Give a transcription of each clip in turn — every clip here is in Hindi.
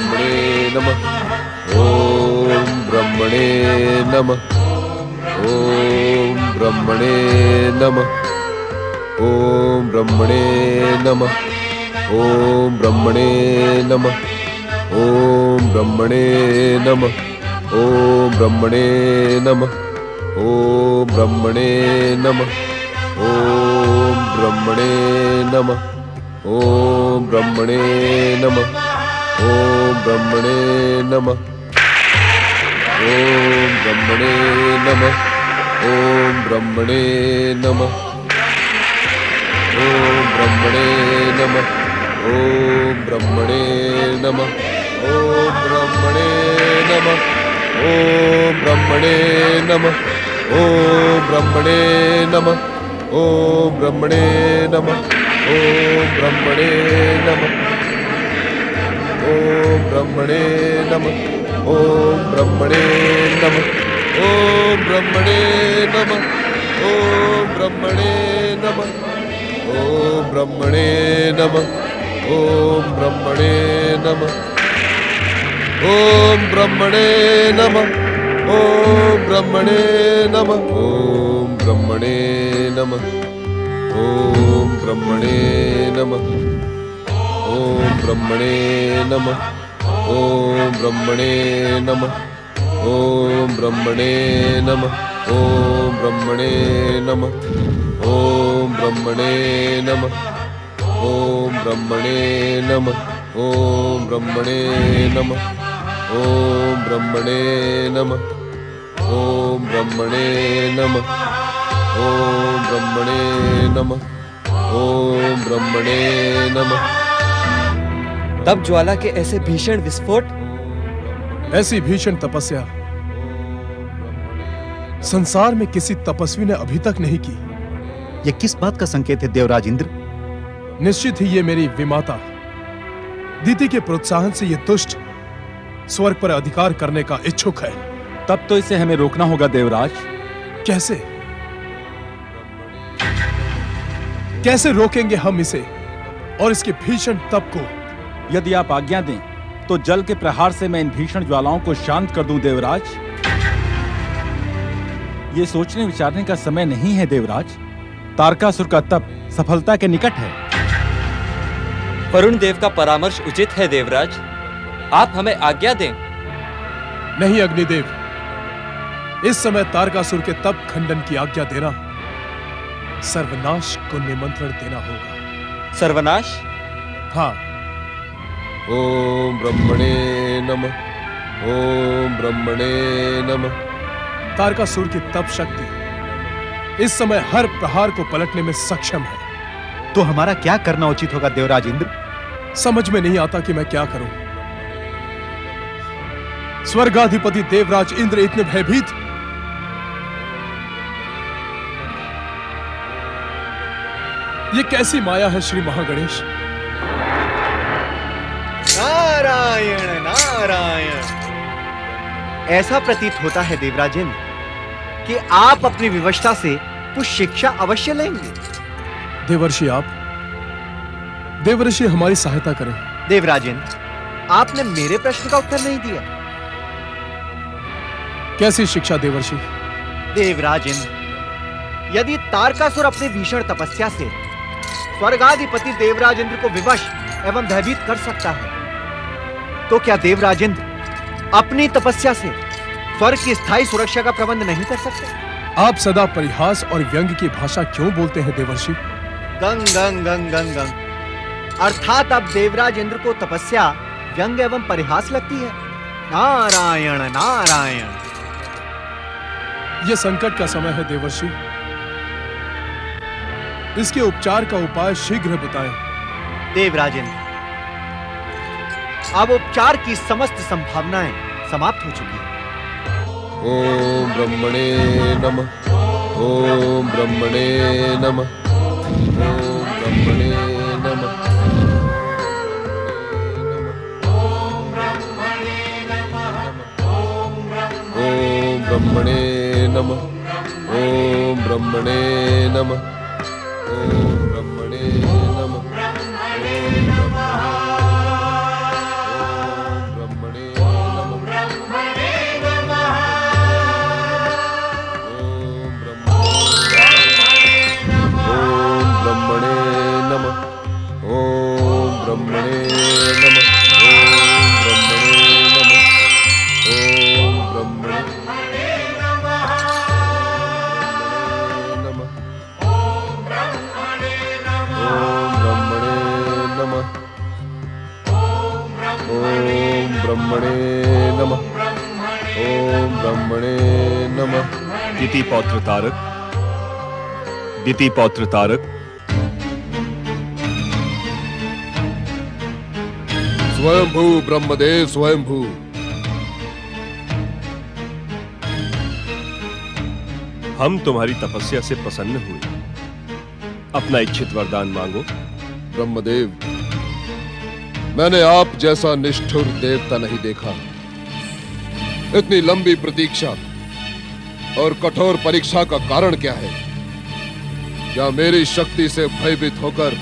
ॐ ब्रह्मणे नमः ॐ ब्रह्मणे ॐ ब्रह्मणे नमः ॐ ब्रह्मणे नमः ॐ ब्रह्मणे नमः ॐ ब्रह्मणे नमः ॐ ब्रह्मणे नमः ॐ ब्रह्मणे नमः ॐ ब्रह्मणे नमः ॐ ब्रह्मणे नमः ॐ ब्रह्मणे नमः ॐ ब्रह्मणे नमः ॐ ब्रह्मणे नमः ॐ ब्रह्मणे नमः ॐ ब्रह्मणे नमः ॐ ब्रह्मणे नमः ॐ ब्रह्मणे नमः ॐ ब्रह्मणे नमः ॐ ब्रह्मणे नमः ॐ ब्रह्मणे नमः ॐ ब्रह्मणे नमः ॐ ब्रह्मणे नमः ॐ ब्रह्मणे नमः ॐ ब्रह्मणे नमः ॐ ब्रह्मणे नमः ॐ ब्रह्मणे नमः ॐ ब्रह्मणे नमः ॐ ब्रह्मणे नमः ॐ ब्रह्मणे नमः ॐ ब्रह्मणे नमः ॐ ब्रह्मणे नमः ॐ ब्रह्मणे नमः ॐ ब्रह्मणे नमः ॐ ब्रह्मणे नमः ॐ ब्रह्मणे नमः ॐ ब्रह्मणे नमः ॐ ब्रह्मणे नमः ॐ ब्रह्मणे नमः ॐ ब्रह्मणे नमः ॐ ब्रह्मणे नमः तब ज्वाला के ऐसे भीषण विस्फोट? ऐसी भीषण तपस्या संसार में किसी तपस्वी ने अभी तक नहीं की। यह किस बात का संकेत है देवराज इंद्र? निश्चित ही ये मेरी विमाता। दीति के प्रोत्साहन से ये दुष्ट स्वर्ग पर अधिकार करने का इच्छुक है। तब तो इसे हमें रोकना होगा देवराज। कैसे? कैसे रोकेंगे हम इसे और इसके भीषण तप को? यदि आप आज्ञा दें तो जल के प्रहार से मैं इन भीषण ज्वालाओं को शांत कर दूँ देवराज। ये सोचने विचारने का समय नहीं है देवराज। तारकासुर का तप सफलता के निकट है। वरुण देव का परामर्श उचित है देवराज। आप हमें आज्ञा दें। नहीं अग्निदेव। इस समय तारकासुर के तप खंडन की आज्ञा देना सर्वनाश को निमंत्रण देना होगा। सर्वनाश? हाँ। ॐ ब्रह्मणे नमः। ॐ ब्रह्मणे नमः। तारकासुर की तप शक्ति। इस समय हर प्रहार को पलटने में सक्षम है। तो हमारा क्या करना उचित होगा देवराज इंद्र? समझ में नहीं आता कि मैं क्या करूँ। स्वर्गाधिपति देवराज इंद्र इतने भयभीत। ये कैसी माया है श्री महागणेश? नारायण नारायण। ऐसा प्रतीत होता है देवराजन कि आप अपनी विवशता से कुछ शिक्षा अवश्य लेंगे। देवर्षि आप? देवर्षि हमारी सहायता करें। देवराजन आपने मेरे प्रश्न का उत्तर नहीं दिया। कैसी शिक्षा देवर्षि? देवराजन यदि तारकासुर अपनी भीषण तपस्या से स्वर्गाधिपति देवराज इंद्र को विवश एवं भयभीत कर सकता है तो क्या देवराज इंद्र अपनी तपस्या से स्वर्ग की स्थायी सुरक्षा का प्रबंध नहीं कर सकते? आप सदा परिहास और व्यंग की भाषा क्यों बोलते हैं देवर्षि? गंग गंग गंग गंग गंग। अर्थात अब देवराज इंद्र को तपस्या व्यंग एवं परिहास लगती है। नारायण नारायण। यह संकट का समय है देवर्षि। इसके उपचार का उपाय शीघ्र बताएँ। देवराज इंद्र अब उपचार की समस्त संभावनाएँ समाप्त हो चुकी हैं। ॐ ब्रह्मणे नमः। ॐ ब्रह्मणे नमः। ॐ ब्रह्मणे नमः। ब्रह्मणे नमः। ॐ ब्रह्मणे नमः। नमः। दिति पौत्र तारक। दिति पौत्र तारक। स्वयंभू ब्रह्मदेव स्वयंभू। हम तुम्हारी तपस्या से प्रसन्न हुए। अपना इच्छित वरदान मांगो। ब्रह्मदेव मैंने आप जैसा निष्ठुर देवता नहीं देखा। इतनी लंबी प्रतीक्षा और कठोर परीक्षा का कारण क्या है? क्या मेरी शक्ति से भयभीत होकर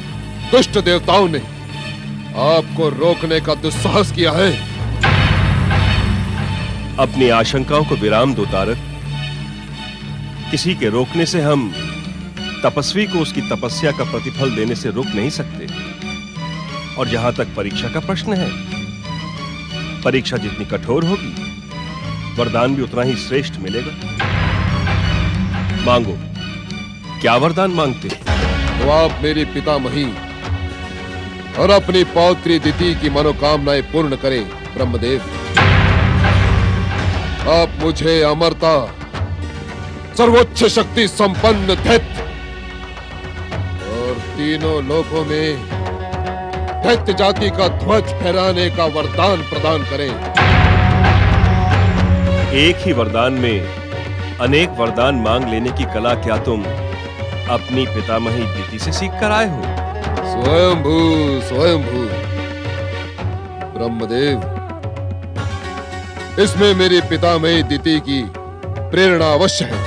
दुष्ट देवताओं ने आपको रोकने का दुस्साहस किया है? अपनी आशंकाओं को विराम दो तारक। किसी के रोकने से हम तपस्वी को उसकी तपस्या का प्रतिफल देने से रोक नहीं सकते। और जहाँ तक परीक्षा का प्रश्न है, परीक्षा जितनी कठोर होगी, वरदान भी उतना ही श्रेष्ठ मिलेगा। मांगो। क्या वरदान मांगते? तो आप मेरी पितामही और अपनी पौत्री दिति की मनोकामनाएँ पूर्ण करें ब्रह्मदेव। आप मुझे अमरता सर्वोच्च शक्ति संपन्न दैत्य और तीनों लोकों में दैत्य जाति का ध्वज फहराने का वरदान प्रदान करें। एक ही वरदान में अनेक वरदान मांग लेने की कला क्या तुम अपनी पितामही दीति से सीख कर आए हो? स्वयंभू स्वयंभू। ब्रह्मदेव इसमें मेरी पितामही दिति की प्रेरणा अवश्य है।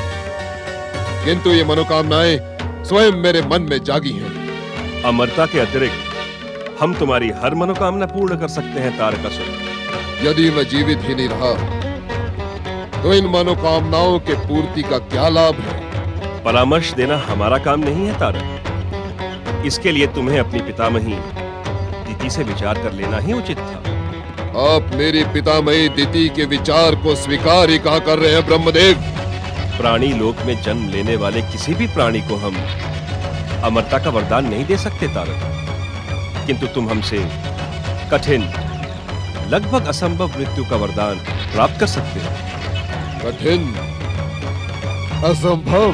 किंतु ये मनोकामनाएँ स्वयं मेरे मन में जागी हैं। अमरता के अतिरिक्त हम तुम्हारी हर मनोकामना पूर्ण कर सकते हैं तारकासुर। यदि मैं जीवित ही नहीं रहा तो इन मनोकामनाओं के पूर्ति का क्या लाभ है? परामर्श देना हमारा काम नहीं है तारक। इसके लिए तुम्हें अपनी पितामही दीति से विचार कर लेना ही उचित था। आप मेरी पितामही दिति के विचार को स्वीकार ही कहा कर रहे हैं ब्रह्मदेव? प्राणी लोक में जन्म लेने वाले किसी भी प्राणी को हम अमरता का वरदान नहीं दे सकते तारक। किंतु तुम हमसे कठिन लगभग असंभव मृत्यु का वरदान प्राप्त कर सकते हो। कठिन, असंभव।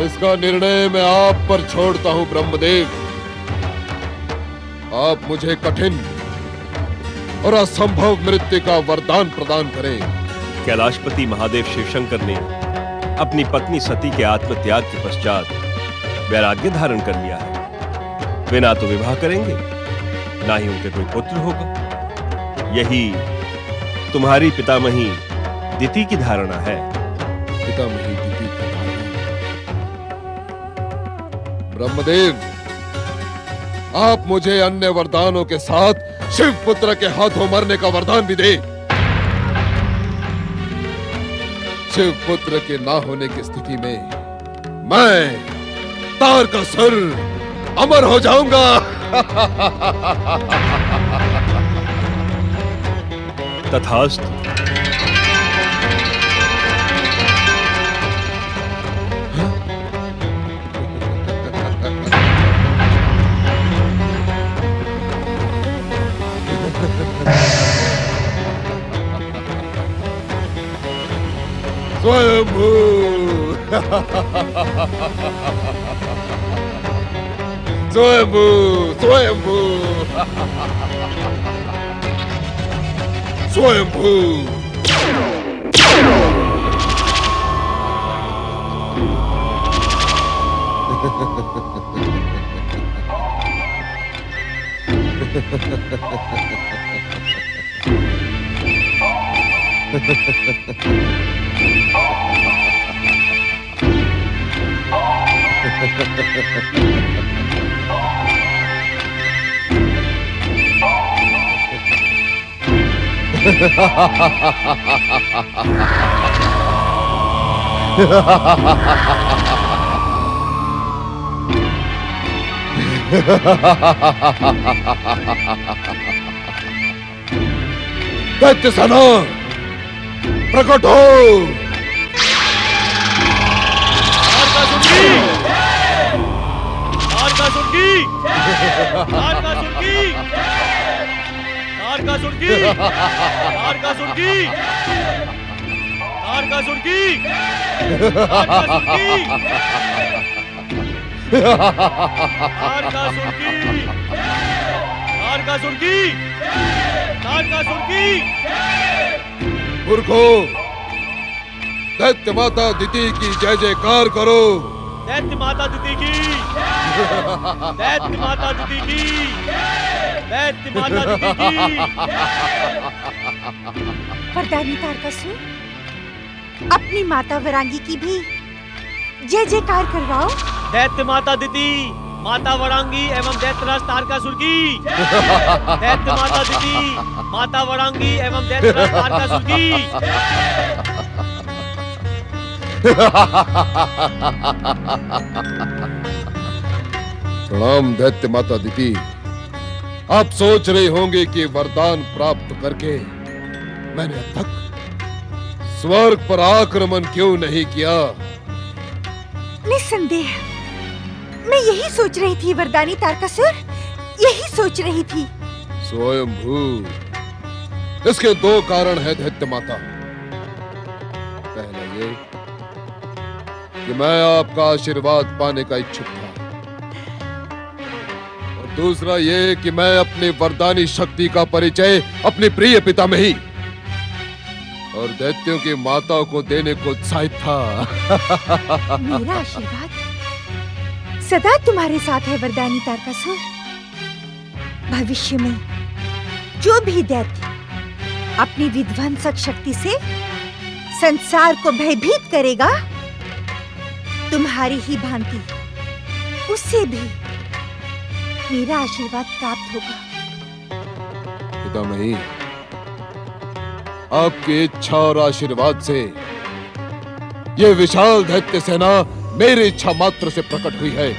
इसका निर्णय मैं आप पर छोड़ता हूँ, ब्रह्मदेव। आप मुझे कठिन और असंभव मृत्यु का वरदान प्रदान करें। कैलाशपति महादेव शिवशंकर ने अपनी पत्नी सती के आत्मत्याग के पश्चात वैराग्य धारण कर लिया है। वे ना तो विवाह करेंगे, ना ही उनके कोई पुत्र होगा। यही तुम्हारी पितामही दिति की धारणा है। पितामही दिति ब्रह्मदेव, आप मुझे अन्य वरदानों के साथ शिव पुत्र के हाथों मरने का वरदान भी दे। शिव पुत्र के ना होने की स्थिति में मैं तार का सर अमर हो जाऊँगा। तथास्तु। स्वयंभू। स्वयंभू स्वयंभू। स्वयंभू दैत्य सेना प्रकट हो। की तारकासुर का सुड़की तार का सुड़की तार का सुड़की तार का सुड़की तार का सुड़की तार का दैत्य माता दिति की जय जयकार करो। दैत्य माता दीदी की। दैत्य माता दीदी की। दैत्य माता दीदी की। वरदानी तारकासुर अपनी माता वरांगी की भी जय जयकार करवाओ। दैत्य माता दीदी माता वरांगी एवं दैत्यराज तारकासुर की। दैत्य माता दीदी माता वरांगी एवं दैत्यराज तारकासुर की। प्रणाम दैत्य माता दिति आप सोच रहे होंगे कि वरदान प्राप्त करके मैंने अब तक स्वर्ग पर आक्रमण क्यों नहीं किया? निस्संदेह। मैं यही सोच रही थी वरदानी तारकासुर। यही सोच रही थी। स्वयंभू। इसके दो कारण है दैत्य माता। कि मैं आपका आशीर्वाद पाने का इच्छुक था। और दूसरा ये कि मैं अपनी वरदानी शक्ति का परिचय अपने प्रिय पिता में ही और दैत्यों की माता को देने को उत्साहित था। मेरा आशीर्वाद? सदा तुम्हारे साथ है वरदानी तारकासुर। भविष्य में जो भी दैत्य अपनी विध्वंसक शक्ति से संसार को भयभीत करेगा तुम्हारी ही भांति। उससे भी मेरा आशीर्वाद प्राप्त होगा। पिता आपकी इच्छा और आशीर्वाद से ये विशाल दैत्य सेना मेरी इच्छा मात्र से प्रकट हुई है।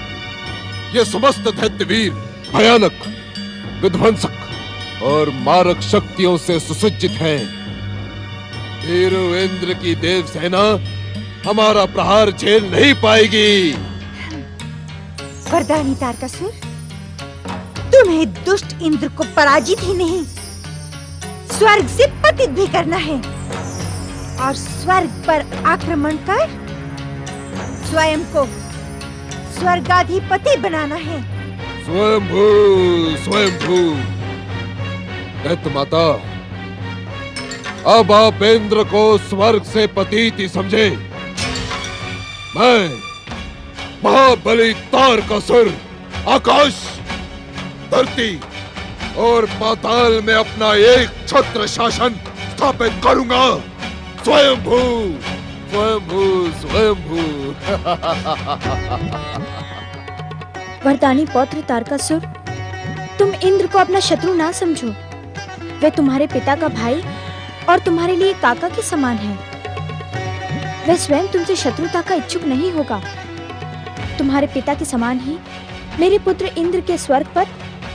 ये समस्त दैत्य वीर भयानक, विध्वंसक और मारक शक्तियों से सुसज्जित है। इंद्र की देव सेना हमारा प्रहार झेल नहीं पाएगी। वरदानी तारकासुर तुम्हें दुष्ट इंद्र को पराजित ही नहीं। स्वर्ग से पतित भी करना है। और स्वर्ग पर आक्रमण कर स्वयं को स्वर्गाधिपति बनाना है। स्वयंभू स्वयंभू। दैत्य माता अब आप इंद्र को स्वर्ग से पतित ही समझे। मैं महाबली तार का सुर, आकाश, धरती और पाताल में अपना एक छत्र शासन स्थापित करूँगा। स्वयंभू स्वयंभू स्वयंभू। वरदानी पौत्र तारकासुर तुम इंद्र को अपना शत्रु ना समझो। वे तुम्हारे पिता का भाई और तुम्हारे लिए काका के समान है। वह स्वयं तुमसे शत्रुता का इच्छुक नहीं होगा। तुम्हारे पिता के समान ही मेरे पुत्र इंद्र के स्वर्ग पर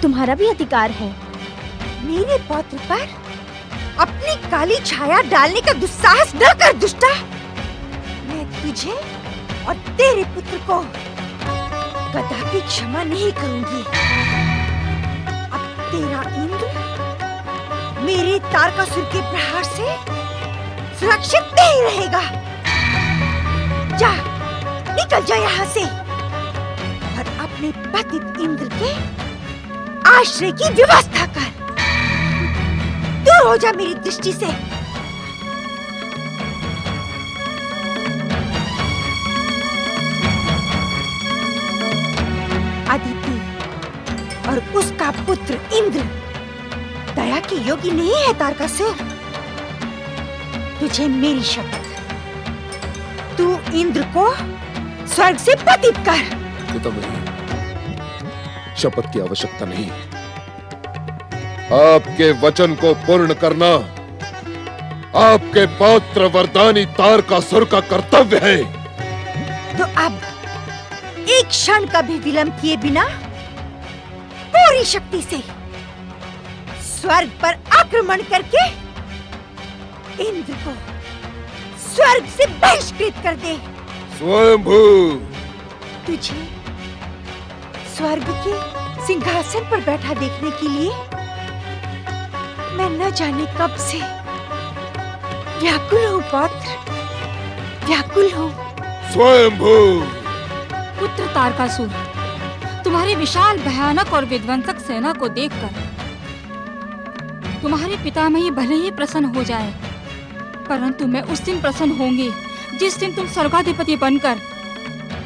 तुम्हारा भी अधिकार है। मेरे पौत्र पर अपनी काली छाया डालने का दुस्साहस न कर, दुष्टा। मैं तुझे और तेरे पुत्र को कदापि क्षमा नहीं करूँगी। अब तेरा इंद्र मेरे तारकासुर के प्रहार से सुरक्षित नहीं रहेगा। जा। निकल जा यहाँ से। और अपने पतित इंद्र के आश्रय की व्यवस्था कर। दूर हो जा मेरी दृष्टि से। अदिति और उसका पुत्र इंद्र। दया के योगी नहीं है तारकासुर। तुझे मेरी शपथ तू इंद्र को स्वर्ग से पतित कर। पिता शपथ की आवश्यकता नहीं आपके वचन को पूर्ण करना आपके पौत्र वरदानी तार का सुर का कर्तव्य है। तो अब एक क्षण का भी विलंब किए बिना पूरी शक्ति से स्वर्ग पर आक्रमण करके इंद्र को स्वर्ग से बहिष्कृत कर दे। स्वयंभू। तुझे स्वर्ग के सिंहासन पर बैठा देखने के लिए मैं न जाने कब से व्याकुल हूँ पौत्र। व्याकुल हूँ। स्वयंभू। पुत्र तारकासुर तुम्हारी विशाल भयानक और विध्वंसक सेना को देखकर तुम्हारे पितामही भले ही प्रसन्न हो जाए परंतु मैं उस दिन प्रसन्न होंगी जिस दिन तुम स्वर्गाधिपति बनकर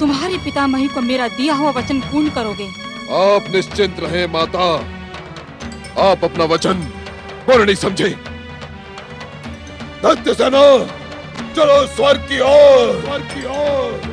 तुम्हारे पितामही को मेरा दिया हुआ वचन पूर्ण करोगे। आप निश्चिंत रहे, माता। आप अपना वचन पूर्ण समझे। दत्त सेना, चलो स्वर्ग की ओर स्वर्ग की ओर।